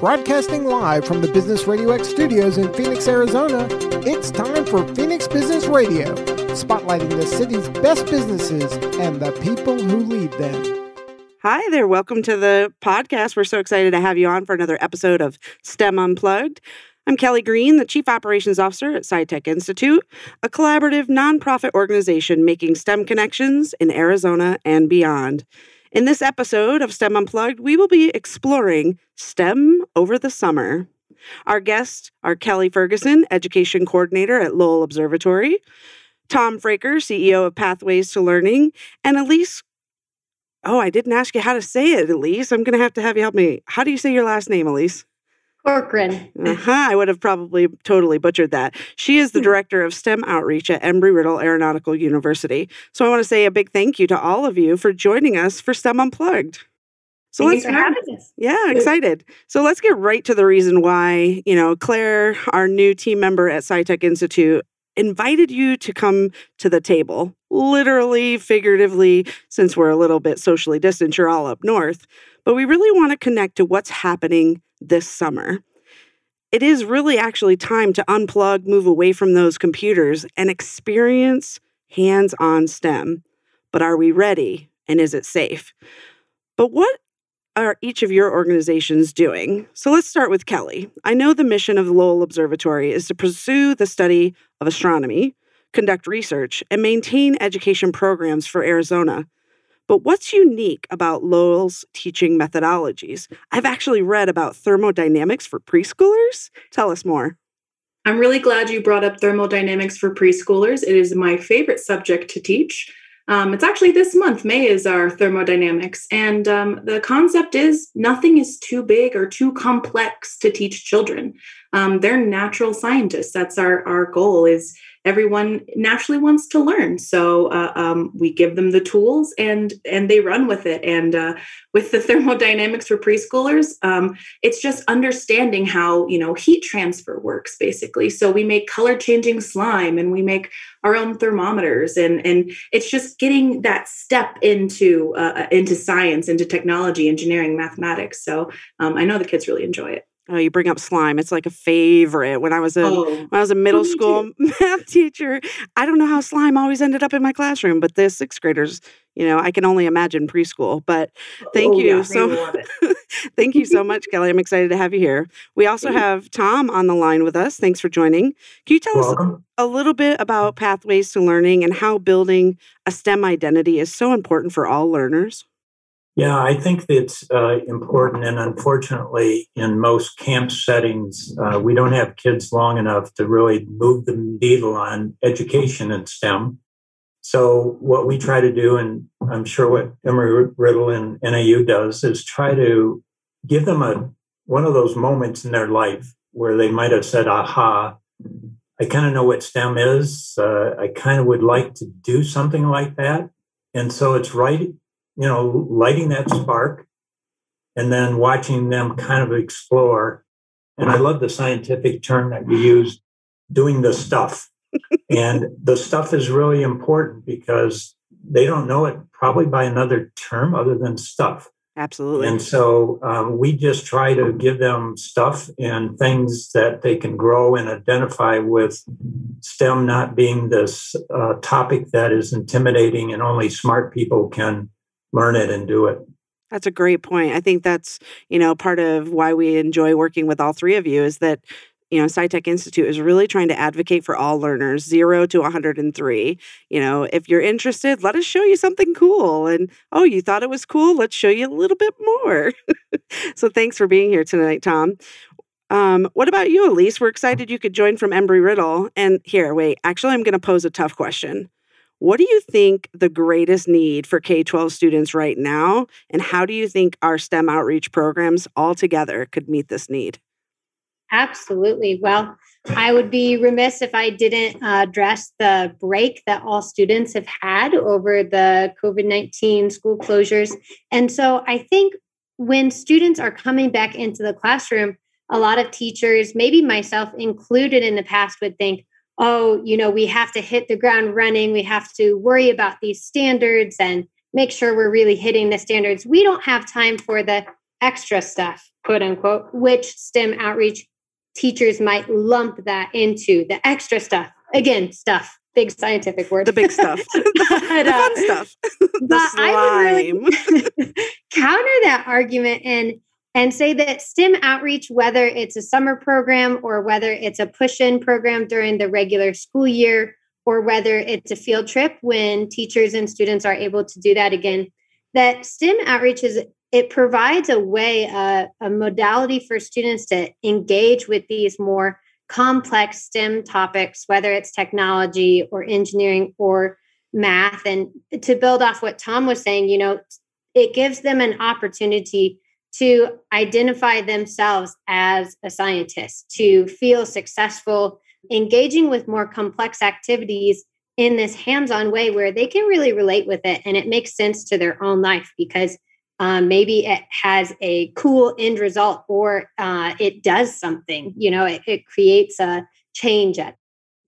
Broadcasting live from the Business Radio X studios in Phoenix, Arizona, it's time for Phoenix Business Radio, spotlighting the city's best businesses and the people who lead them. Hi there. Welcome to the podcast. We're so excited to have you on for another episode of STEM Unplugged. I'm Kelly Green, the Chief Operations Officer at SciTech Institute, a collaborative nonprofit organization making STEM connections in Arizona and beyond. In this episode of STEM Unplugged, we will be exploring STEM over the summer. Our guests are Kelly Ferguson, Education Coordinator at Lowell Observatory, Tom Fraker, CEO of Pathways to Learning, and Elise. Oh, I didn't ask you how to say it, Elise. I'm going to have to have you help me. How do you say your last name, Elise? Corcoran. Uh-huh. I would have probably totally butchered that. She is the hmm. director of STEM outreach at Embry Riddle Aeronautical University. So I want to say a big thank you to all of you for joining us for STEM Unplugged. So Thanks let's for having us. Yeah, excited. So let's get right to the reason why, you know, Claire, our new team member at SciTech Institute, invited you to come to the table, literally, figuratively, since we're a little bit socially distant, you're all up north. But we really want to connect to what's happening this summer. It is really actually time to unplug, move away from those computers, and experience hands on STEM. But are we ready and is it safe? But what are each of your organizations doing? So let's start with Kelly. I know the mission of the Lowell Observatory is to pursue the study of astronomy, conduct research, and maintain education programs for Arizona. But what's unique about Lowell's teaching methodologies? I've actually read about thermodynamics for preschoolers. Tell us more. I'm really glad you brought up thermodynamics for preschoolers. It is my favorite subject to teach. Um, it's actually this month. May is our thermodynamics. And um, the concept is nothing is too big or too complex to teach children. Um, they're natural scientists. That's our, our goal is everyone naturally wants to learn. So uh, um, we give them the tools and and they run with it. And uh, with the thermodynamics for preschoolers um, it's just understanding how you know heat transfer works basically. So we make color changing slime and we make our own thermometers and and it's just getting that step into uh, into science into technology engineering mathematics. So um, i know the kids really enjoy it Oh, you bring up slime. It's like a favorite. When I was a oh, when I was a middle school math teacher, I don't know how slime always ended up in my classroom, but the sixth graders, you know, I can only imagine preschool. But thank oh, you yeah, so thank you so much, Kelly. I'm excited to have you here. We also have Tom on the line with us. Thanks for joining. Can you tell Welcome. us a little bit about pathways to learning and how building a STEM identity is so important for all learners? Yeah, I think it's uh, important. And unfortunately, in most camp settings, uh, we don't have kids long enough to really move the needle on education in STEM. So, what we try to do, and I'm sure what Embry Riddle and NAU does, is try to give them a one of those moments in their life where they might have said, aha, I kind of know what STEM is. Uh, I kind of would like to do something like that. And so it's right you know, lighting that spark and then watching them kind of explore. And I love the scientific term that you use, doing the stuff. and the stuff is really important because they don't know it probably by another term other than stuff. Absolutely. And so um, we just try to give them stuff and things that they can grow and identify with STEM not being this uh, topic that is intimidating and only smart people can learn it and do it. That's a great point. I think that's, you know, part of why we enjoy working with all three of you is that, you know, SciTech Institute is really trying to advocate for all learners, zero to 103. You know, if you're interested, let us show you something cool. And oh, you thought it was cool? Let's show you a little bit more. so thanks for being here tonight, Tom. Um, what about you, Elise? We're excited you could join from Embry Riddle. And here, wait, actually, I'm going to pose a tough question. What do you think the greatest need for K 12 students right now? And how do you think our STEM outreach programs all together could meet this need? Absolutely. Well, I would be remiss if I didn't uh, address the break that all students have had over the COVID 19 school closures. And so I think when students are coming back into the classroom, a lot of teachers, maybe myself included in the past, would think, oh, you know, we have to hit the ground running. We have to worry about these standards and make sure we're really hitting the standards. We don't have time for the extra stuff, quote unquote, which STEM outreach teachers might lump that into the extra stuff. Again, stuff, big scientific word. The big stuff. the, the uh, fun stuff. the but I would slime. really counter that argument and and say that STEM outreach, whether it's a summer program or whether it's a push-in program during the regular school year, or whether it's a field trip when teachers and students are able to do that again, that STEM outreach is it provides a way, uh, a modality for students to engage with these more complex STEM topics, whether it's technology or engineering or math. And to build off what Tom was saying, you know, it gives them an opportunity to identify themselves as a scientist, to feel successful, engaging with more complex activities in this hands on way where they can really relate with it and it makes sense to their own life because um, maybe it has a cool end result or uh, it does something, you know, it, it creates a change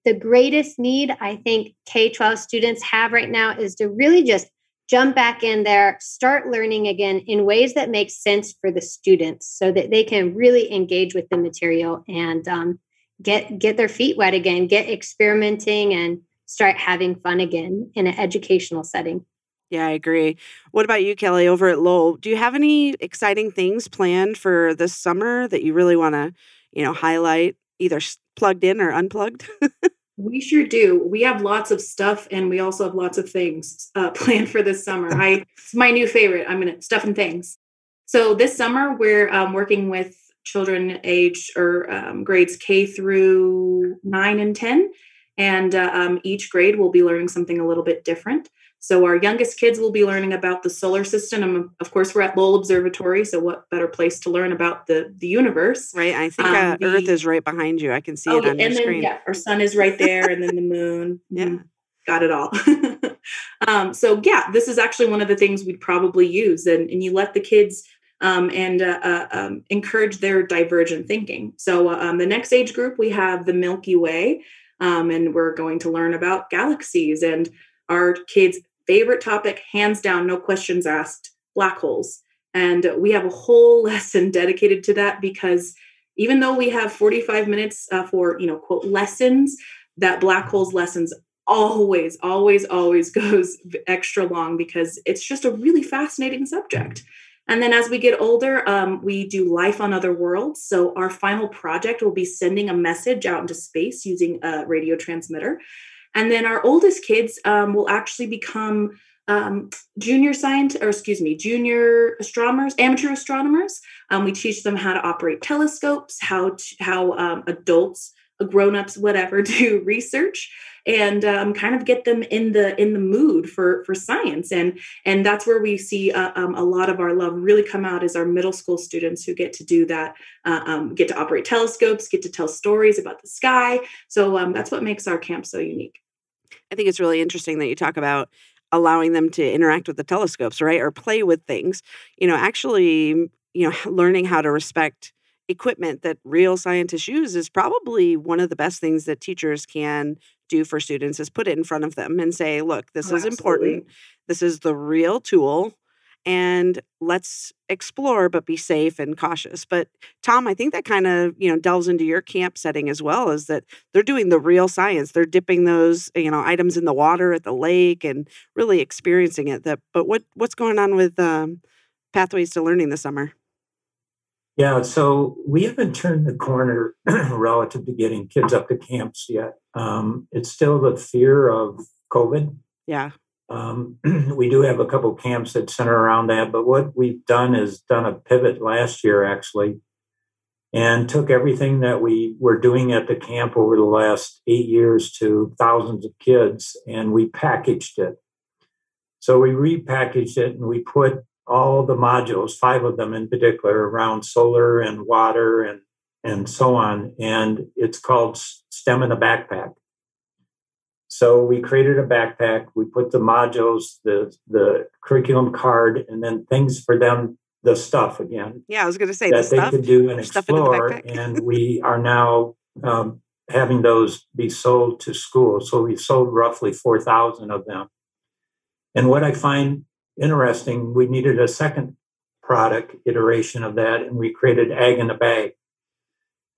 the greatest need I think K 12 students have right now is to really just jump back in there, start learning again in ways that make sense for the students so that they can really engage with the material and um, get get their feet wet again, get experimenting and start having fun again in an educational setting. Yeah, I agree. What about you, Kelly, over at Lowell? Do you have any exciting things planned for this summer that you really want to, you know, highlight, either plugged in or unplugged? We sure do. We have lots of stuff, and we also have lots of things uh, planned for this summer. I it's my new favorite. I'm gonna stuff and things. So this summer we're um, working with children age or um, grades K through nine and ten, and uh, um, each grade will be learning something a little bit different. So our youngest kids will be learning about the solar system. And of course, we're at Lowell Observatory. So what better place to learn about the the universe? right. I think Um, uh, Earth is right behind you. I can see Oh, it on your then screen. yeah, our sun is right there, and then the moon. Yeah. Mhm. got it all. um, so yeah, this is actually one of the things we'd probably use, and and you let the kids um, and uh, uh, um, encourage their divergent thinking. So uh, um, the next age group we have the Milky Way, um, and we're going to learn about galaxies and our kids' favorite topic, hands down, no questions asked, black holes. And we have a whole lesson dedicated to that because even though we have 45 minutes uh, for you know quote lessons that black holes lessons always always always goes extra long because it's just a really fascinating subject. And then as we get older um, we do life on other worlds. So our final project will be sending a message out into space using a radio transmitter and then our oldest kids um, will actually become um, junior science or excuse me junior astronomers amateur astronomers. Um, we teach them how to operate telescopes how to, how um, adults grown-ups whatever do research and um, kind of get them in the in the mood for for science and and that's where we see uh, um, a lot of our love really come out is our middle school students who get to do that uh, um, get to operate telescopes get to tell stories about the sky so um, that's what makes our camp so unique I think it's really interesting that you talk about allowing them to interact with the telescopes, right? Or play with things. You know, actually, you know, learning how to respect equipment that real scientists use is probably one of the best things that teachers can do for students is put it in front of them and say, look, this Oh, is absolutely. important. This is the real tool. And let's explore, but be safe and cautious. But Tom, I think that kind of, you know, delves into your camp setting as well, is that they're doing the real science. They're dipping those, you know, items in the water at the lake and really experiencing it. That but what what's going on with um, pathways to learning this summer? Yeah, so we haven't turned the corner relative to getting kids up to camps yet. Um, it's still the fear of COVID. Yeah. Um, we do have a couple camps that center around that, but what we've done is done a pivot last year actually, and took everything that we were doing at the camp over the last eight years to thousands of kids, and we packaged it. So we repackaged it and we put all the modules, five of them in particular, around solar and water and and so on, and it's called STEM in a backpack. So we created a backpack. We put the modules, the the curriculum card, and then things for them, the stuff again Yeah, I was going to say the that they stuff. could do and the explore. and we are now um, having those be sold to schools. So we've sold roughly four thousand of them. And what I find interesting, we needed a second product iteration of that, and we created Ag in a Bag.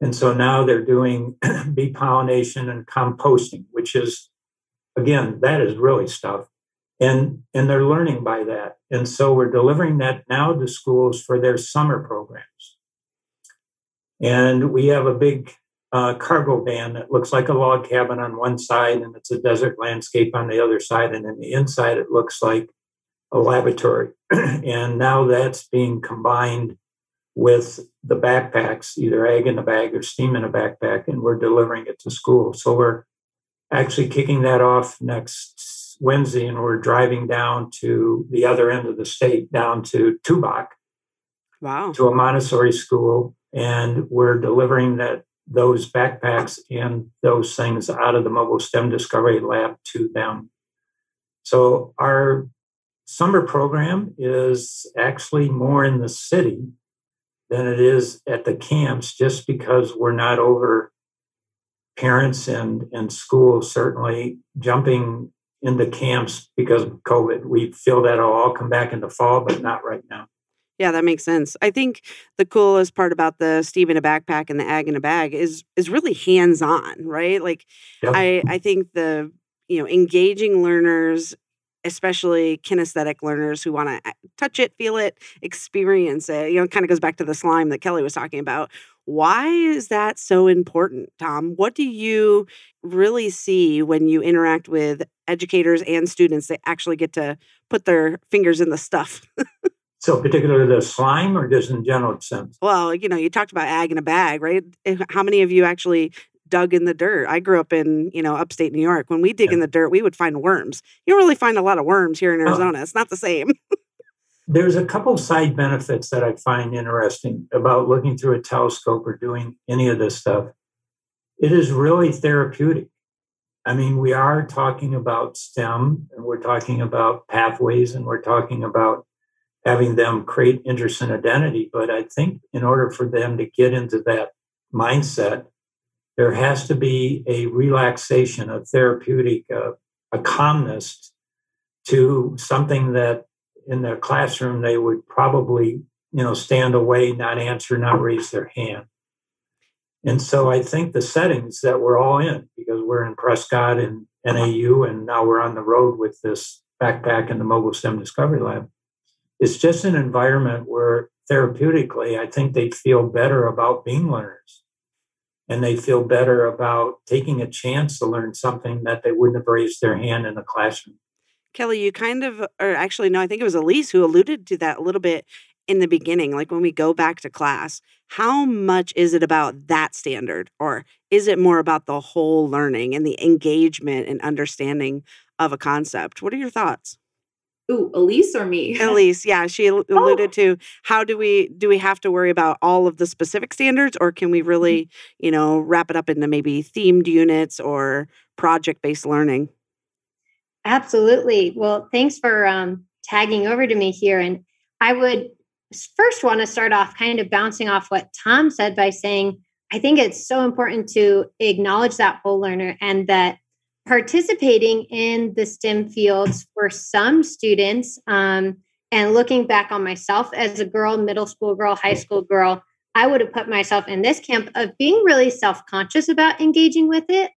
And so now they're doing bee pollination and composting, which is, again, that is really stuff. And, and they're learning by that. And so we're delivering that now to schools for their summer programs. And we have a big uh, cargo van that looks like a log cabin on one side and it's a desert landscape on the other side. And in the inside, it looks like a laboratory. and now that's being combined with the backpacks, either ag in a bag or STEM in a backpack, and we're delivering it to school. So we're actually kicking that off next Wednesday, and we're driving down to the other end of the state, down to Tubac, wow, to a Montessori school, and we're delivering that those backpacks and those things out of the mobile STEM Discovery Lab to them. So our summer program is actually more in the city than it is at the camps just because we're not over parents and, and schools certainly jumping into camps because of COVID. We feel that'll all come back in the fall, but not right now. Yeah, that makes sense. I think the coolest part about the STEM in a backpack and the ag in a bag is is really hands on, right? Like yep. I I think the you know engaging learners especially kinesthetic learners who want to eh, touch it, feel it, experience it. You know, kind of goes back to the slime that Kelly was talking about. Why is that so important, Tom? What do you really see when you interact with educators and students that actually get to put their fingers in the stuff? so, particularly the slime, or just in general sense? Well, you know, you talked about ag in a bag, right? Eh, how many of you actually dug in the dirt. I grew up in, you know, upstate New York. When we dig yeah. in the dirt, we would find worms. You don't really find a lot of worms here in Arizona. Oh. It's not the same. There's a couple side benefits that I find interesting about looking through a telescope or doing any of this stuff. It is really therapeutic. I mean, we are talking about STEM and we're talking about pathways and we're talking about having them create interest and identity. But I think in order for them to get into that mindset, there has to be a relaxation, a therapeutic, uh, a calmness to something that in their classroom they would probably, you know, stand away, not answer, not raise their hand. And so I think the settings that we're all in, because we're in Prescott and NAU, and now we're on the road with this backpack and the Mobile STEM Discovery Lab, it's just an environment where therapeutically, I think they feel better about being learners and they feel better about taking a chance to learn something that they wouldn't have raised their hand in the classroom. Kelly, you kind of, or actually, no, I think it was Elise who alluded to that a little bit in the beginning. Like when we go back to class, how much is it about that standard, or is it more about the whole learning and the engagement and understanding of a concept? What are your thoughts? Ooh, Elise or me? Elise, yeah, she alluded oh. to how do we do we have to worry about all of the specific standards, or can we mm-hmm. really, you know, wrap it up into maybe themed units or project based learning? Absolutely. Well, thanks for um, tagging over to me here, and I would first want to start off kind of bouncing off what Tom said by saying I think it's so important to acknowledge that whole learner and that participating in the STEM fields for some students, um, and looking back on myself as a girl, middle school girl, high school girl, I would have put myself in this camp of being really self conscious about engaging with it,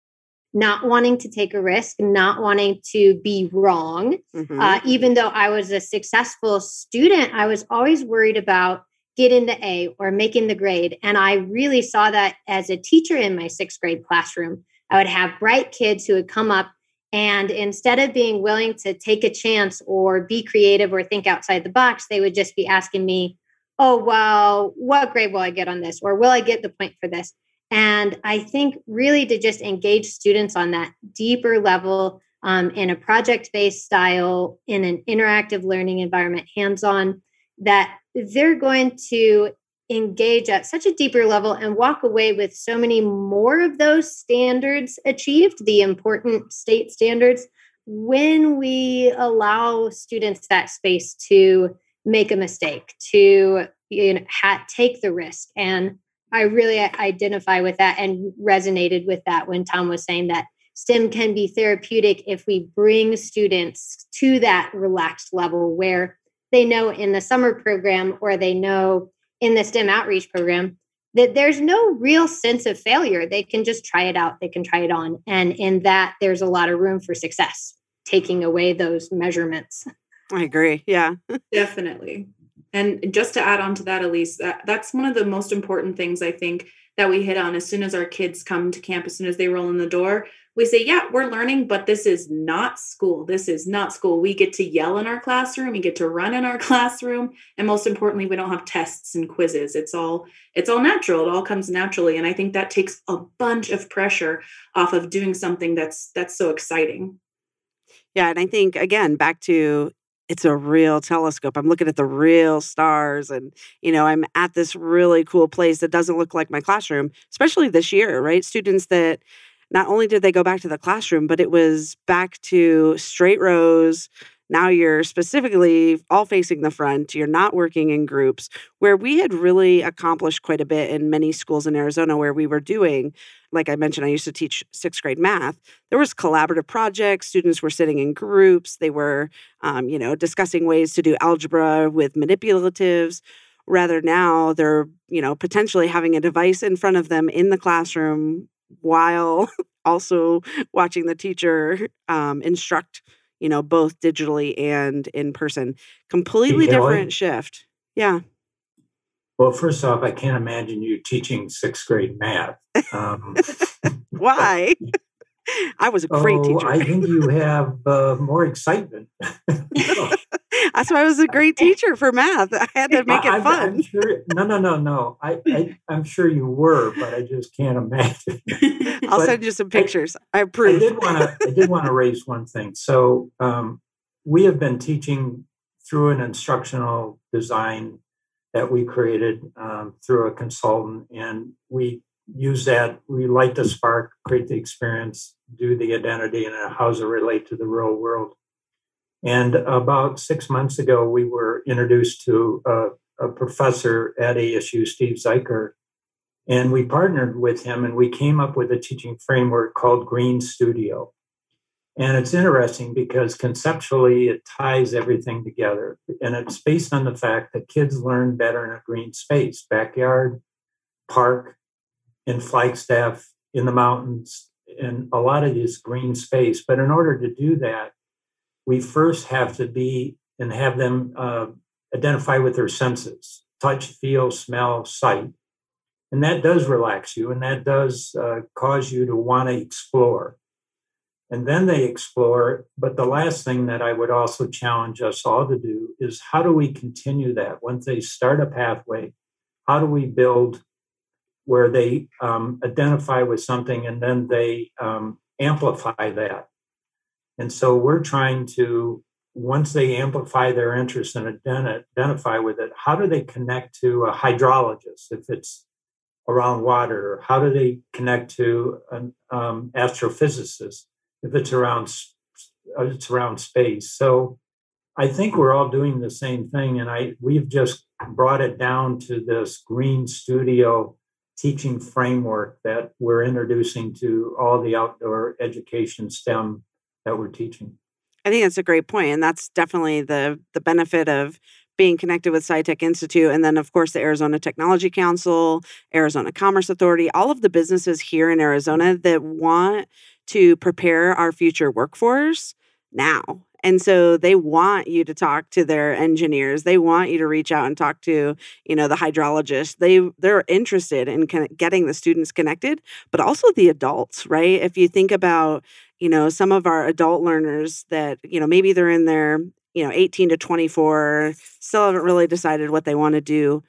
not wanting to take a risk, not wanting to be wrong. Mm-hmm. Uh, even though I was a successful student, I was always worried about getting the A or making the grade. And I really saw that as a teacher in my sixth grade classroom I would have bright kids who would come up and instead of being willing to take a chance or be creative or think outside the box, they would just be asking me, Oh, well, what grade will I get on this? Or will I get the point for this? And I think really to just engage students on that deeper level um, in a project based style, in an interactive learning environment, hands on, that they're going to engage at such a deeper level and walk away with so many more of those standards achieved, the important state standards, when we allow students that space to make a mistake, to you know, ha- take the risk. And I really identify with that and resonated with that when Tom was saying that STEM can be therapeutic if we bring students to that relaxed level where they know in the summer program or they know in the STEM outreach program that there's no real sense of failure. They can just try it out, they can try it on. And in that, there's a lot of room for success, taking away those measurements. I agree. Yeah. Definitely. And just to add on to that, Elise, that, that's one of the most important things I think that we hit on as soon as our kids come to camp, as soon as they roll in the door. We say, yeah, we're learning, but this is not school. This is not school. We get to yell in our classroom, we get to run in our classroom, and most importantly, we don't have tests and quizzes. It's all it's all natural. It all comes naturally, and I think that takes a bunch of pressure off of doing something that's that's so exciting. Yeah, and I think again back to it's a real telescope. I'm looking at the real stars and you know, I'm at this really cool place that doesn't look like my classroom, especially this year, right? Students that not only did they go back to the classroom, but it was back to straight rows, now you're specifically all facing the front. You're not working in groups where we had really accomplished quite a bit in many schools in Arizona where we were doing, like I mentioned, I used to teach sixth grade math. There was collaborative projects. Students were sitting in groups. They were, um, you know, discussing ways to do algebra with manipulatives rather now they're you know potentially having a device in front of them in the classroom while also watching the teacher um, instruct you know, both digitally and in person. Completely different shift. Yeah. Well, first off, I can't imagine you teaching sixth grade math. Um, Why? I was a great oh, teacher. I think you have uh, more excitement. That's why I was a great teacher for math. I had to make it I'm, fun. I'm sure, no, no, no, no. I, I, am sure you were, but I just can't imagine. I'll but send you some pictures. I, I approve. I did want to. I did want to raise one thing. So um, we have been teaching through an instructional design that we created um, through a consultant, and we use that. We light the spark, create the experience, do the identity, and how does it relate to the real world. And about six months ago, we were introduced to a, a professor at ASU, Steve Zeicher, and we partnered with him and we came up with a teaching framework called Green Studio. And it's interesting because conceptually it ties everything together. And it's based on the fact that kids learn better in a green space backyard, park, in Flagstaff, in the mountains, in a lot of this green space. But in order to do that, we first have to be and have them uh, identify with their senses touch, feel, smell, sight. And that does relax you and that does uh, cause you to want to explore. And then they explore. But the last thing that I would also challenge us all to do is how do we continue that? Once they start a pathway, how do we build where they um, identify with something and then they um, amplify that? And so we're trying to, once they amplify their interest and identify with it, how do they connect to a hydrologist if it's around water? How do they connect to an um, astrophysicist if it's around uh, it's around space? So I think we're all doing the same thing, and I we've just brought it down to this green studio teaching framework that we're introducing to all the outdoor education STEM that we're teaching. I think that's a great point, and that's definitely the the benefit of being connected with SciTech Institute, and then of course the Arizona Technology Council, Arizona Commerce Authority, all of the businesses here in Arizona that want to prepare our future workforce now. And so they want you to talk to their engineers. They want you to reach out and talk to, you know, the hydrologist. They they're interested in getting the students connected, but also the adults, right? If you think about you know some of our adult learners that you know maybe they're in their you know 18 to 24 still haven't really decided what they want to do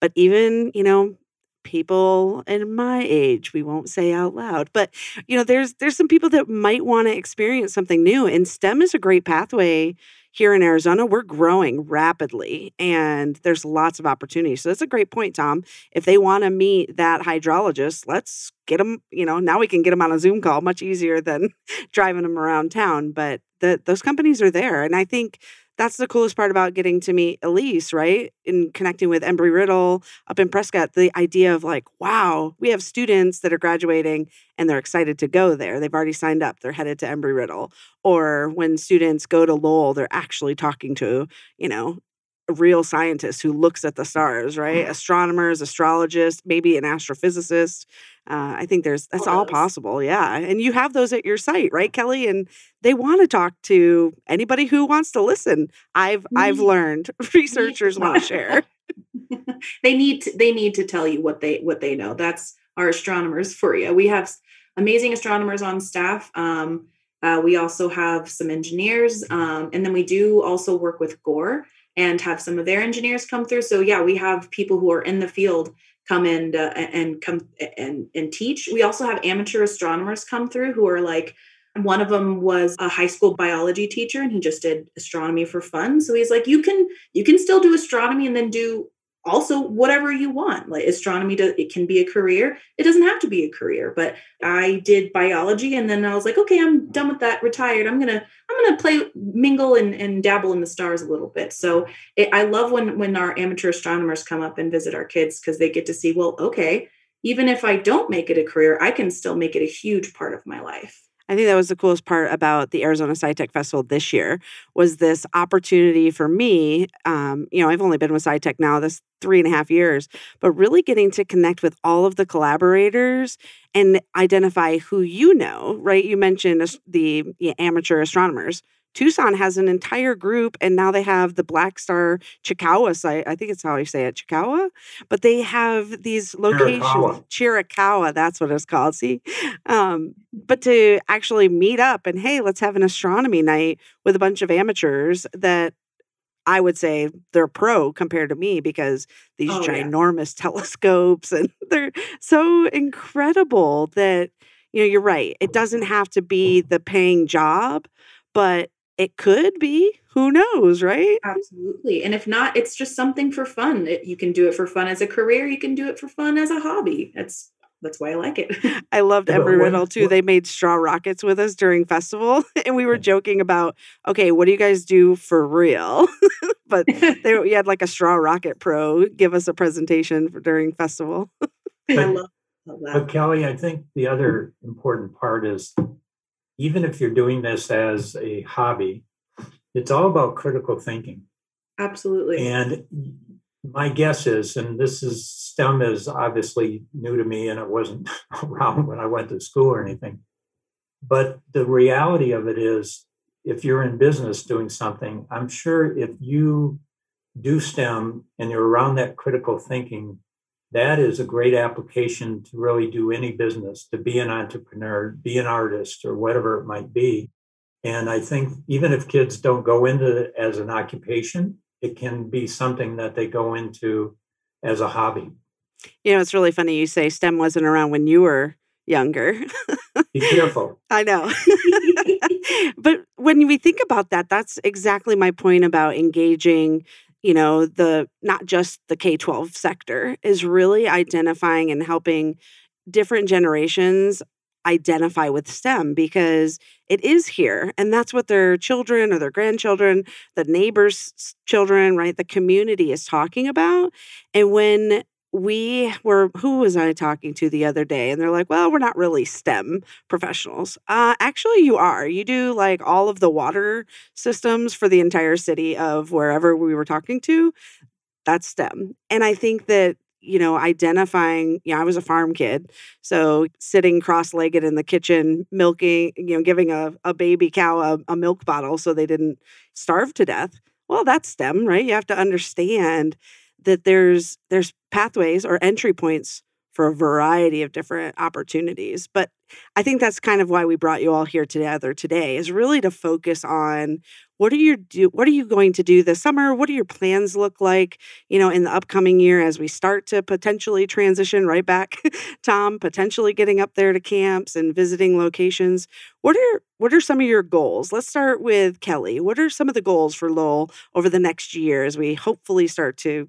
but even you know people in my age we won't say out loud but you know there's there's some people that might want to experience something new and stem is a great pathway here in Arizona, we're growing rapidly and there's lots of opportunities. So that's a great point, Tom. If they want to meet that hydrologist, let's get them, you know, now we can get them on a Zoom call much easier than driving them around town. But the, those companies are there. And I think that's the coolest part about getting to meet Elise, right? In connecting with Embry Riddle up in Prescott, the idea of like, wow, we have students that are graduating and they're excited to go there. They've already signed up, they're headed to Embry Riddle. Or when students go to Lowell, they're actually talking to, you know, real scientist who looks at the stars, right? Astronomers, astrologists, maybe an astrophysicist. Uh, I think there's that's all possible. Yeah. And you have those at your site, right, Kelly? And they want to talk to anybody who wants to listen. I've I've learned researchers want to share. they need to, they need to tell you what they what they know. That's our astronomers for you. We have amazing astronomers on staff. Um, uh, we also have some engineers, um, and then we do also work with Gore and have some of their engineers come through. So yeah, we have people who are in the field come in uh, and come and and teach. We also have amateur astronomers come through who are like one of them was a high school biology teacher and he just did astronomy for fun so he's like you can you can still do astronomy and then do also whatever you want. Like astronomy does it can be a career. It doesn't have to be a career but i did biology and then i was like okay i'm done with that retired. I'm gonna i'm gonna play mingle and, and dabble in the stars a little bit. So it, i love when when our amateur astronomers come up and visit our kids because they get to see well okay even if i don't make it a career i can still make it a huge part of my life I think that was the coolest part about the Arizona SciTech Festival this year was this opportunity for me. Um, you know, I've only been with SciTech now this three and a half years, but really getting to connect with all of the collaborators and identify who you know. Right? You mentioned the, the amateur astronomers. Tucson has an entire group, and now they have the Black Star Chickawa site. I think it's how you say it, Chickawa. But they have these locations, Chiricahua, Chiricahua that's what it's called. See, um, but to actually meet up and hey, let's have an astronomy night with a bunch of amateurs that I would say they're pro compared to me because these oh, ginormous yeah. telescopes and they're so incredible that you know you're right. It doesn't have to be the paying job, but it could be. Who knows, right? Absolutely. And if not, it's just something for fun. It, you can do it for fun as a career. You can do it for fun as a hobby. That's that's why I like it. I loved Embry Riddle too. They made straw rockets with us during festival, and we were joking about, okay, what do you guys do for real? but they we had like a straw rocket pro give us a presentation for, during festival. I love that. But Kelly, I think the other important part is even if you're doing this as a hobby, it's all about critical thinking. Absolutely. And my guess is, and this is STEM is obviously new to me and it wasn't around when I went to school or anything. But the reality of it is, if you're in business doing something, I'm sure if you do STEM and you're around that critical thinking, that is a great application to really do any business, to be an entrepreneur, be an artist, or whatever it might be. And I think even if kids don't go into it as an occupation, it can be something that they go into as a hobby. You know, it's really funny you say STEM wasn't around when you were younger. Be careful. I know. but when we think about that, that's exactly my point about engaging you know the not just the k-12 sector is really identifying and helping different generations identify with STEM because it is here. And that's what their children or their grandchildren, the neighbors' children, right? The community is talking about. And when we were who was i talking to the other day? And they're like well we're not really stem professionals. Uh, actually you are. You do like all of the water systems for the entire city of wherever we were talking to. That's stem. And i think that you know identifying yeah i was a farm kid so sitting cross-legged in the kitchen milking you know giving a, a baby cow a, a milk bottle so they didn't starve to death well that's stem right? You have to understand that there's there's pathways or entry points for a variety of different opportunities. But I think that's kind of why we brought you all here together today is really to focus on what are you do what are you going to do this summer? What do your plans look like, you know, in the upcoming year as we start to potentially transition right back Tom, potentially getting up there to camps and visiting locations. What are what are some of your goals? Let's start with Kelly. What are some of the goals for Lowell over the next year as we hopefully start to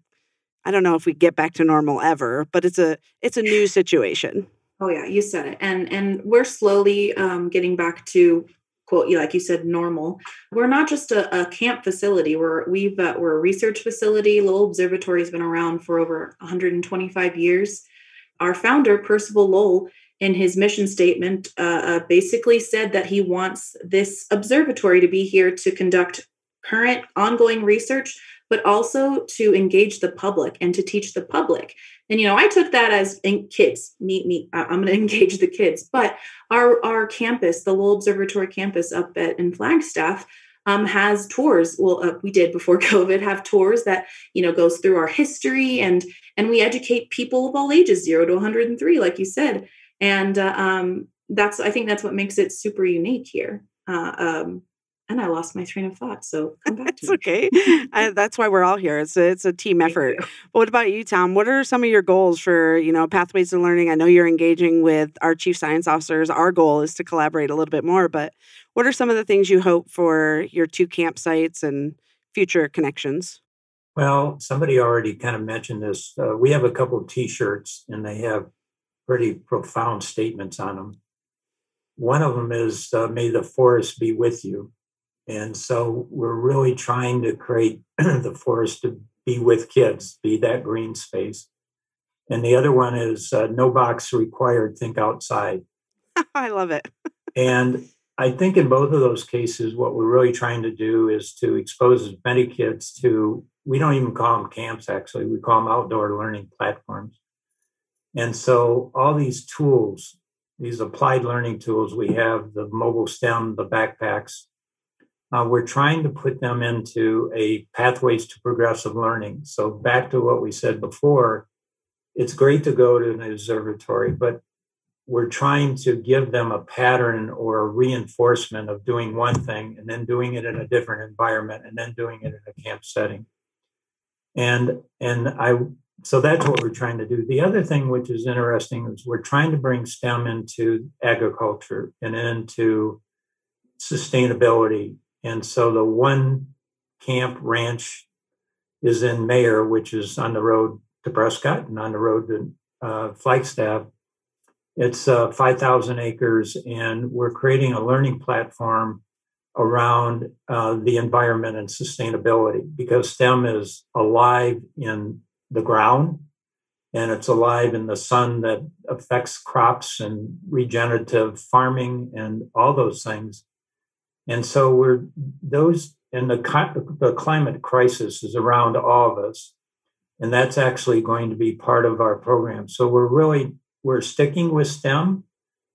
I don't know if we get back to normal ever, but it's a it's a new situation. Oh yeah, you said it, and and we're slowly um, getting back to quote you like you said normal. We're not just a, a camp facility. We're we've uh, we're a research facility. Lowell Observatory has been around for over 125 years. Our founder Percival Lowell in his mission statement uh, uh, basically said that he wants this observatory to be here to conduct current ongoing research but also to engage the public and to teach the public. And you know, I took that as kids, meet me. I'm going to engage the kids. But our our campus, the Lowell Observatory campus up at in Flagstaff, um, has tours. Well, uh, we did before COVID have tours that you know goes through our history and and we educate people of all ages, zero to 103, like you said. And uh, um, that's I think that's what makes it super unique here. Uh, um, and I lost my train of thought. So come back to okay. I, that's why we're all here. It's a, it's a team effort. But what about you, Tom? What are some of your goals for you know pathways to learning? I know you're engaging with our chief science officers. Our goal is to collaborate a little bit more. But what are some of the things you hope for your two campsites and future connections? Well, somebody already kind of mentioned this. Uh, we have a couple of T-shirts, and they have pretty profound statements on them. One of them is uh, "May the forest be with you," and so we're really trying to create the forest to be with kids, be that green space. And the other one is uh, "No box required. Think outside." I love it. and I think in both of those cases, what we're really trying to do is to expose as many kids to. We don't even call them camps. Actually, we call them outdoor learning platforms and so all these tools, these applied learning tools, we have the mobile STEM, the backpacks, uh, we're trying to put them into a pathways to progressive learning. So back to what we said before, it's great to go to an observatory, but we're trying to give them a pattern or a reinforcement of doing one thing and then doing it in a different environment and then doing it in a camp setting. And and I so that's what we're trying to do. The other thing which is interesting is we're trying to bring STEM into agriculture and into sustainability. And so the one camp ranch is in Mayer, which is on the road to Prescott and on the road to uh, Flagstaff. It's uh, 5,000 acres, and we're creating a learning platform around uh, the environment and sustainability because STEM is alive in the ground and it's alive in the sun that affects crops and regenerative farming and all those things. And so we're those and the, the climate crisis is around all of us. And that's actually going to be part of our program. So we're really we're sticking with STEM,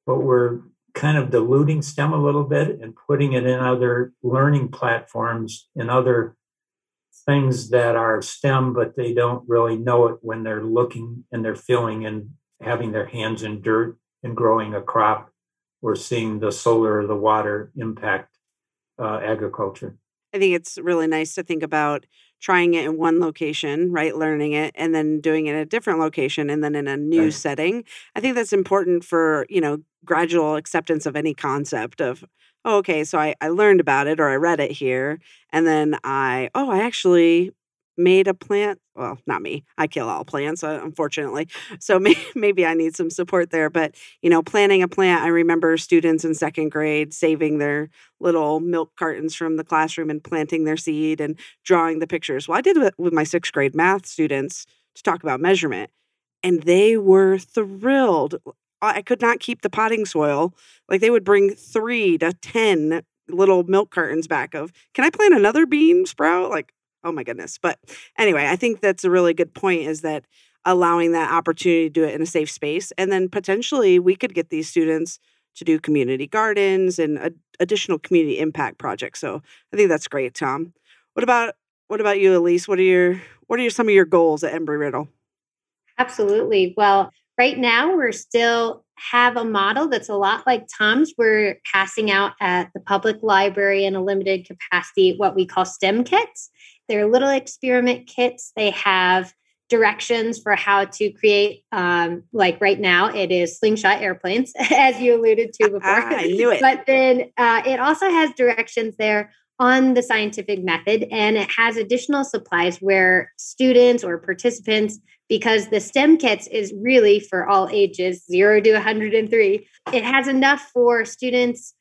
but we're kind of diluting STEM a little bit and putting it in other learning platforms and other things that are STEM, but they don't really know it when they're looking and they're feeling and having their hands in dirt and growing a crop or seeing the solar or the water impact uh, agriculture. I think it's really nice to think about trying it in one location, right? Learning it and then doing it in a different location and then in a new right. setting. I think that's important for, you know, gradual acceptance of any concept of oh, okay, so I, I learned about it or I read it here. And then I, oh, I actually made a plant. Well, not me. I kill all plants, uh, unfortunately. So maybe I need some support there. But, you know, planting a plant, I remember students in second grade saving their little milk cartons from the classroom and planting their seed and drawing the pictures. Well, I did it with my sixth grade math students to talk about measurement. And they were thrilled. I could not keep the potting soil. Like they would bring three to 10 little milk cartons back of, can I plant another bean sprout? Like, oh my goodness. But anyway, I think that's a really good point is that allowing that opportunity to do it in a safe space. And then potentially we could get these students to do community gardens and a, additional community impact projects. So I think that's great, Tom. What about what about you, Elise? What are your what are your, some of your goals at Embry Riddle? Absolutely. Well, right now we're still have a model that's a lot like Tom's. We're passing out at the public library in a limited capacity what we call STEM kits. They're little experiment kits. They have directions for how to create um, like right now it is slingshot airplanes as you alluded to before i knew it but then uh, it also has directions there on the scientific method and it has additional supplies where students or participants because the STEM kits is really for all ages, 0 to 103. It has enough for students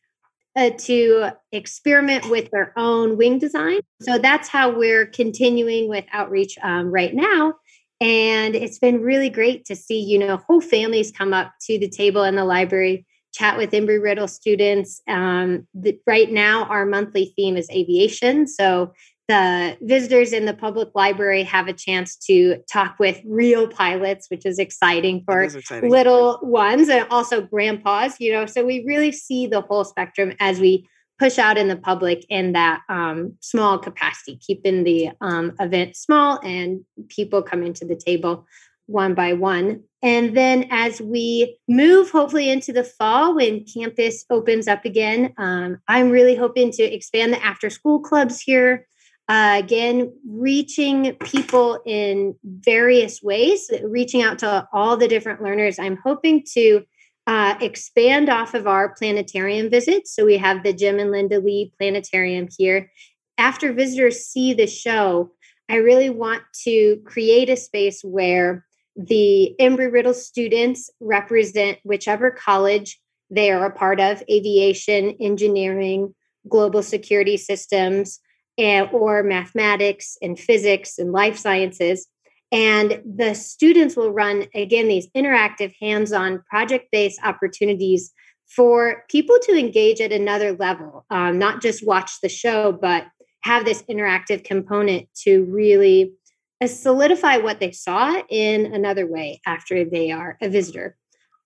uh, to experiment with their own wing design. So that's how we're continuing with outreach um, right now. And it's been really great to see, you know, whole families come up to the table in the library, chat with Embry Riddle students. Um, the, right now, our monthly theme is aviation. So the visitors in the public library have a chance to talk with real pilots, which is exciting for is exciting. little ones and also grandpas, you know. So we really see the whole spectrum as we push out in the public in that um, small capacity, keeping the um, event small and people coming to the table one by one. And then as we move hopefully into the fall when campus opens up again, um, I'm really hoping to expand the after school clubs here. Uh, again, reaching people in various ways, reaching out to all the different learners. I'm hoping to uh, expand off of our planetarium visits. So we have the Jim and Linda Lee Planetarium here. After visitors see the show, I really want to create a space where the Embry Riddle students represent whichever college they are a part of aviation, engineering, global security systems, and, or mathematics and physics and life sciences. And the students will run, again, these interactive, hands on, project based opportunities for people to engage at another level, um, not just watch the show, but have this interactive component to really uh, solidify what they saw in another way after they are a visitor.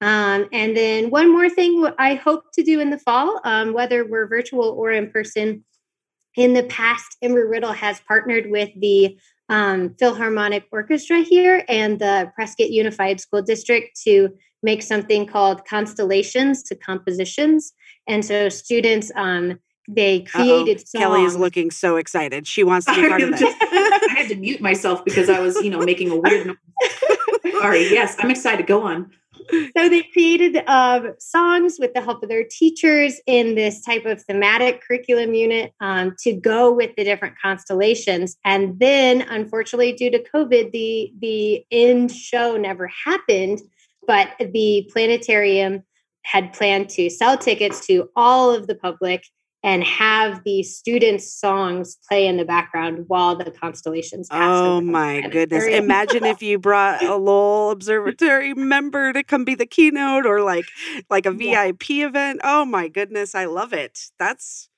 Um, and then one more thing I hope to do in the fall, um, whether we're virtual or in person. In the past, Embry Riddle has partnered with the um, Philharmonic Orchestra here and the Prescott Unified School District to make something called Constellations to Compositions. And so students, um, they created Uh-oh. Kelly is looking so excited. She wants to be part of that. I had to mute myself because I was, you know, making a weird noise. Sorry. Yes, I'm excited. Go on. So they created um, songs with the help of their teachers in this type of thematic curriculum unit um, to go with the different constellations. And then, unfortunately, due to COVID, the the end show never happened. But the planetarium had planned to sell tickets to all of the public and have the students' songs play in the background while the constellations. Oh my goodness! Imagine if you brought a Lowell Observatory member to come be the keynote, or like like a VIP yeah. event. Oh my goodness! I love it. That's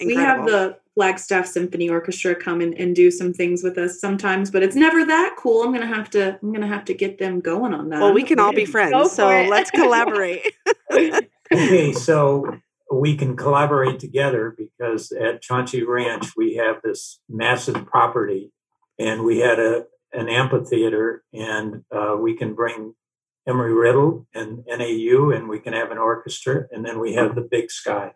incredible. we have the Flagstaff Symphony Orchestra come and, and do some things with us sometimes, but it's never that cool. I'm gonna have to I'm gonna have to get them going on that. Well, we can all be friends, so let's collaborate. okay, so we can collaborate together because at Chauncey Ranch we have this massive property and we had a an amphitheater and uh, we can bring Embry Riddle and NAU and we can have an orchestra and then we have the big sky.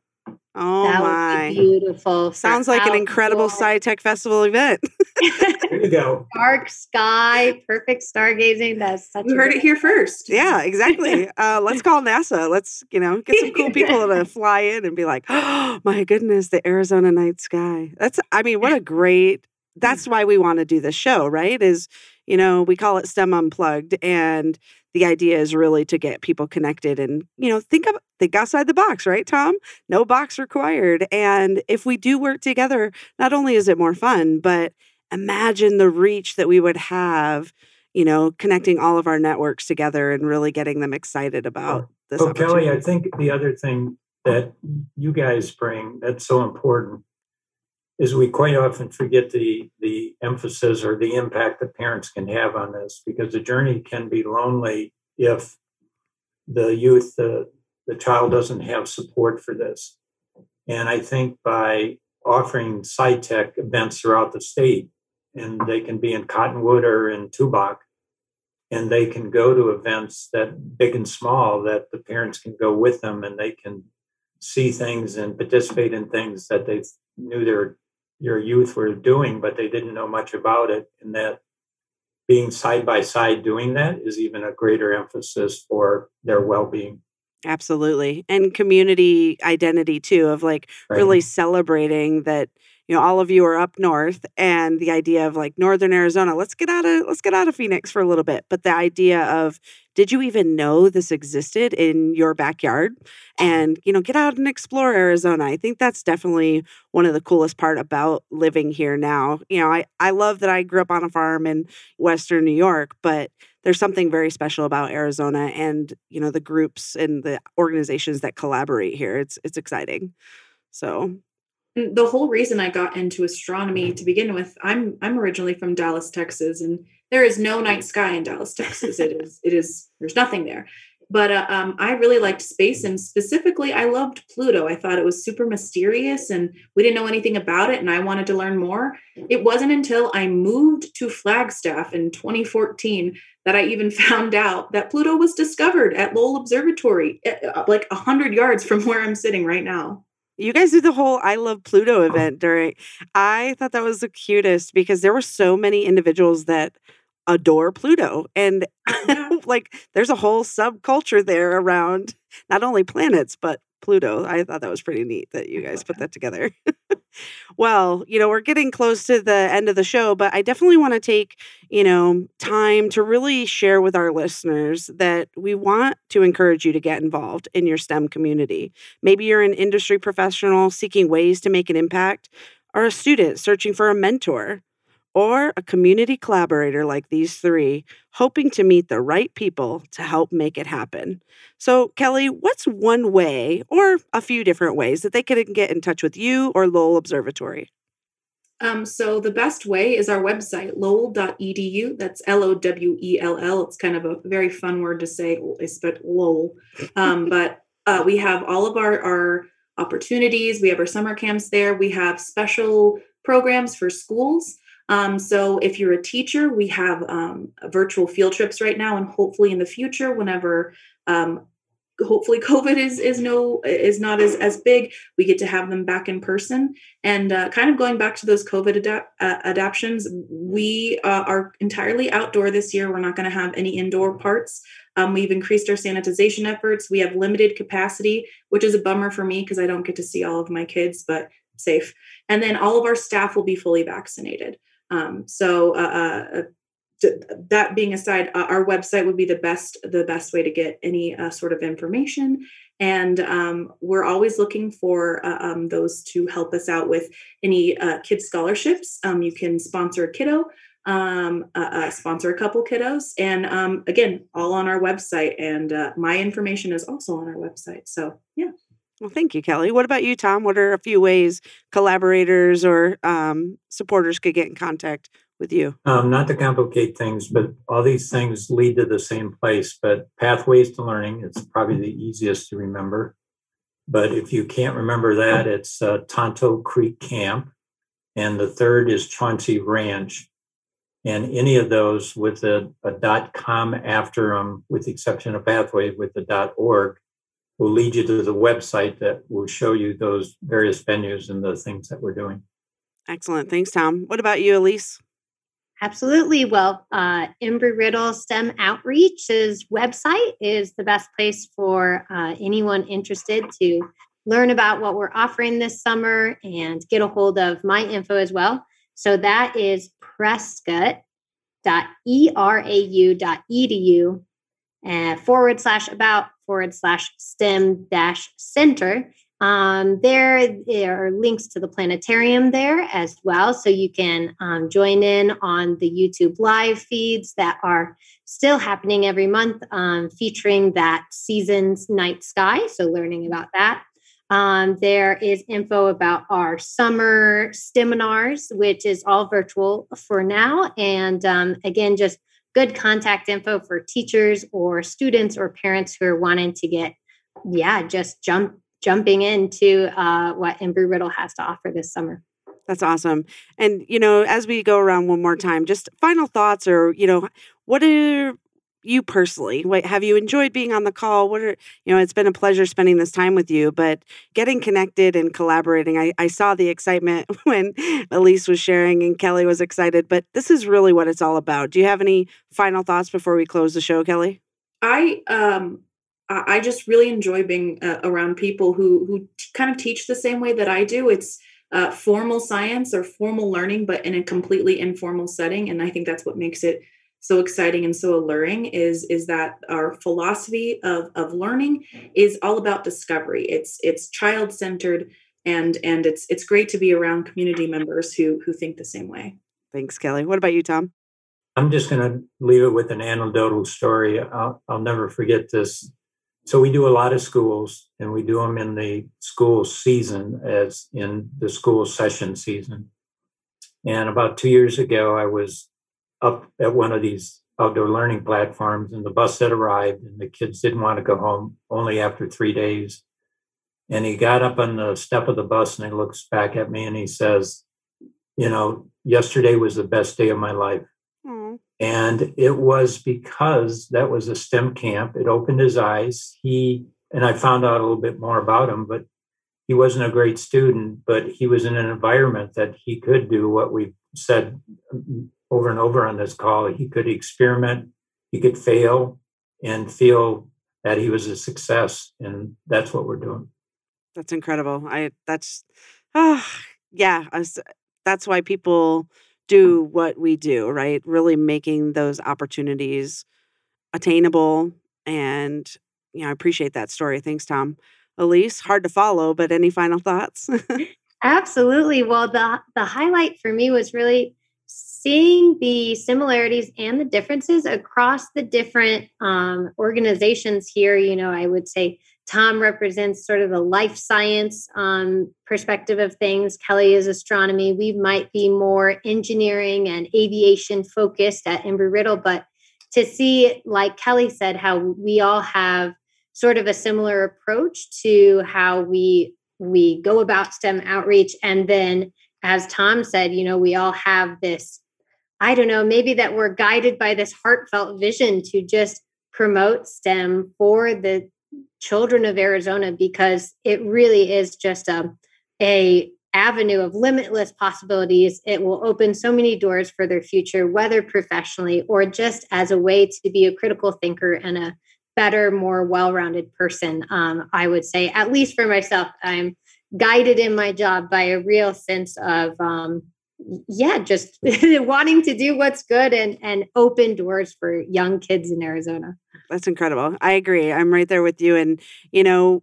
Oh that my! beautiful. Sounds like an incredible SciTech Festival event. there you go. Dark sky, perfect stargazing. That's such. You heard it here first. Yeah, exactly. Uh, let's call NASA. Let's you know get some cool people to fly in and be like, oh my goodness, the Arizona night sky. That's I mean, what a great. That's why we want to do this show, right? Is you know we call it STEM Unplugged, and the idea is really to get people connected and you know think of think outside the box right tom? No box required and if we do work together not only is it more fun but imagine the reach that we would have you know connecting all of our networks together and really getting them excited about this well kelly i think the other thing that you guys bring that's so important is we quite often forget the the emphasis or the impact that parents can have on this because the journey can be lonely if the youth the the child doesn't have support for this. And i think by offering SciTech events throughout the state and they can be in cottonwood or in tubac and they can go to events that big and small that the parents can go with them and they can see things and participate in things that they knew their your youth were doing, but they didn't know much about it. And that being side by side doing that is even a greater emphasis for their well being. Absolutely. And community identity too, of like right. really celebrating that you know all of you are up north and the idea of like northern arizona let's get out of let's get out of phoenix for a little bit. But the idea of did you even know this existed in your backyard? And you know get out and explore arizona. I think that's definitely one of the coolest part about living here now. You know i, I love that i grew up on a farm in western new york but there's something very special about arizona and you know the groups and the organizations that collaborate here. It's it's exciting. So the whole reason I got into astronomy to begin with, I'm I'm originally from Dallas, Texas, and there is no night sky in Dallas, Texas. it is it is there's nothing there. But uh, um, I really liked space, and specifically, I loved Pluto. I thought it was super mysterious, and we didn't know anything about it, and I wanted to learn more. It wasn't until I moved to Flagstaff in 2014 that I even found out that Pluto was discovered at Lowell Observatory, eh, like 100 yards from where I'm sitting right now. You guys did the whole I love Pluto oh. event during. I thought that was the cutest because there were so many individuals that adore Pluto. And like there's a whole subculture there around not only planets, but Pluto. I thought that was pretty neat that you guys put that together. well, you know, we're getting close to the end of the show, but I definitely want to take, you know, time to really share with our listeners that we want to encourage you to get involved in your STEM community. Maybe you're an industry professional seeking ways to make an impact, or a student searching for a mentor or a community collaborator like these three, hoping to meet the right people to help make it happen. So, Kelly, what's one way or a few different ways that they can get in touch with you or Lowell Observatory? Um, so the best way is our website, lowell.edu. That's L O W E L L. It's kind of a very fun word to say, but Lowell. Um, but uh, we have all of our, our opportunities. We have our summer camps there. We have special programs for schools. Um, so if you're a teacher, we have um, virtual field trips right now, and hopefully in the future, whenever um, hopefully COVID is is no is not as as big, we get to have them back in person. And uh, kind of going back to those COVID adapt, uh, adaptions, we uh, are entirely outdoor this year. We're not going to have any indoor parts. Um, we've increased our sanitization efforts. We have limited capacity, which is a bummer for me because I don't get to see all of my kids, but safe. And then all of our staff will be fully vaccinated. Um, so uh, uh, that being aside, uh, our website would be the best the best way to get any uh, sort of information. And um, we're always looking for uh, um, those to help us out with any uh, kids scholarships. Um, you can sponsor a kiddo, um, sponsor a couple kiddos, and um, again, all on our website. And my information is also on our website. So yeah. Well, thank you, Kelly. What about you, Tom? What are a few ways collaborators or um, supporters could get in contact with you? Um, not to complicate things, but all these things lead to the same place. But pathways to learning, it's probably the easiest to remember. But if you can't remember that, it's uh, Tonto Creek Camp. And the third is Chauncey Ranch. And any of those with a, a dot com after them, with the exception of pathway with the dot org, will lead you to the website that will show you those various venues and the things that we're doing. Excellent. Thanks, Tom. What about you, Elise? Absolutely. Well, uh, Embry Riddle STEM Outreach's website is the best place for uh, anyone interested to learn about what we're offering this summer and get a hold of my info as well. So that is prescott.erau.edu and forward slash about forward slash STEM dash center. Um, there, there are links to the planetarium there as well. So you can um, join in on the YouTube live feeds that are still happening every month, um, featuring that season's night sky. So learning about that. Um, there is info about our summer seminars, which is all virtual for now. And um, again, just good contact info for teachers or students or parents who are wanting to get, yeah, just jump jumping into uh, what Embry Riddle has to offer this summer. That's awesome. And, you know, as we go around one more time, just final thoughts or, you know, what are you personally what have you enjoyed being on the call? What are you know it's been a pleasure spending this time with you but getting connected and collaborating i, I saw the excitement when elise was sharing and kelly was excited but this is really what it's all about. Do you have any final thoughts before we close the show kelly? I um i just really enjoy being uh, around people who who t- kind of teach the same way that i do. It's uh, formal science or formal learning but in a completely informal setting and i think that's what makes it so exciting and so alluring is is that our philosophy of of learning is all about discovery. It's it's child centered and and it's it's great to be around community members who who think the same way. Thanks kelly. What about you tom? I'm just going to leave it with an anecdotal story. I'll, I'll never forget this. So we do a lot of schools and we do them in the school season as in the school session season. And about two years ago, I was up at one of these outdoor learning platforms and the bus had arrived and the kids didn't want to go home only after three days. And he got up on the step of the bus and he looks back at me and he says, You know, yesterday was the best day of my life. And it was because that was a STEM camp. It opened his eyes. He, and I found out a little bit more about him, but he wasn't a great student, but he was in an environment that he could do what we've said over and over on this call. He could experiment, he could fail, and feel that he was a success. And that's what we're doing. That's incredible. I, that's, ah, oh, yeah, that's why people do what we do, right? Really making those opportunities attainable. And, you know, I appreciate that story. Thanks, Tom. Elise, hard to follow, but any final thoughts? Absolutely. Well, the the highlight for me was really seeing the similarities and the differences across the different um, organizations here. You know, I would say Tom represents sort of the life science um, perspective of things. Kelly is astronomy. We might be more engineering and aviation focused at Embry Riddle, but to see, like Kelly said, how we all have sort of a similar approach to how we we go about STEM outreach, and then, as Tom said, you know, we all have this. I don't know, maybe that we're guided by this heartfelt vision to just promote STEM for the children of Arizona because it really is just a a avenue of limitless possibilities. It will open so many doors for their future, whether professionally or just as a way to be a critical thinker and a better, more well-rounded person. Um, I would say, at least for myself, I'm guided in my job by a real sense of um, yeah just wanting to do what's good and and open doors for young kids in arizona that's incredible. I agree. I'm right there with you. And, you know,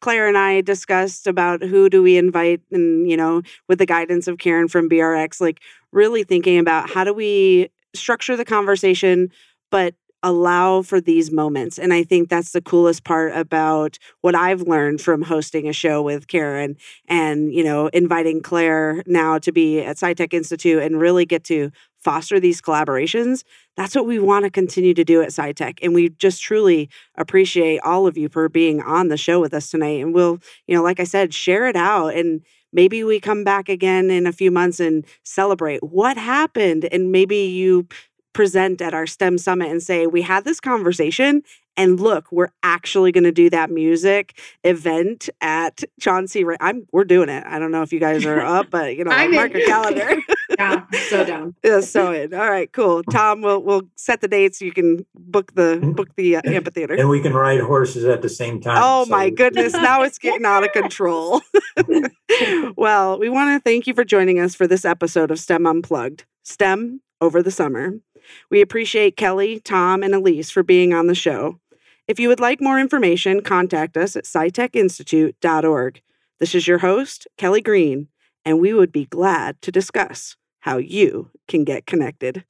Claire and I discussed about who do we invite and, you know, with the guidance of Karen from BRX, like really thinking about how do we structure the conversation, but allow for these moments. And I think that's the coolest part about what I've learned from hosting a show with Karen and, you know, inviting Claire now to be at SciTech Institute and really get to foster these collaborations. That's what we want to continue to do at SciTech. And we just truly appreciate all of you for being on the show with us tonight. And we'll, you know, like I said, share it out and maybe we come back again in a few months and celebrate what happened and maybe you present at our STEM summit and say, We had this conversation, and look, we're actually going to do that music event at Chauncey. I'm we're doing it. I don't know if you guys are up, but you know, mark your calendar. yeah, so down. yeah, so in. All right, cool. Tom, we'll we'll set the dates. So you can book the book the uh, amphitheater, and we can ride horses at the same time. Oh so. my goodness! Now it's getting out of control. well, we want to thank you for joining us for this episode of STEM Unplugged. STEM over the summer. We appreciate Kelly, Tom, and Elise for being on the show. If you would like more information, contact us at scitechinstitute.org. This is your host, Kelly Green, and we would be glad to discuss how you can get connected.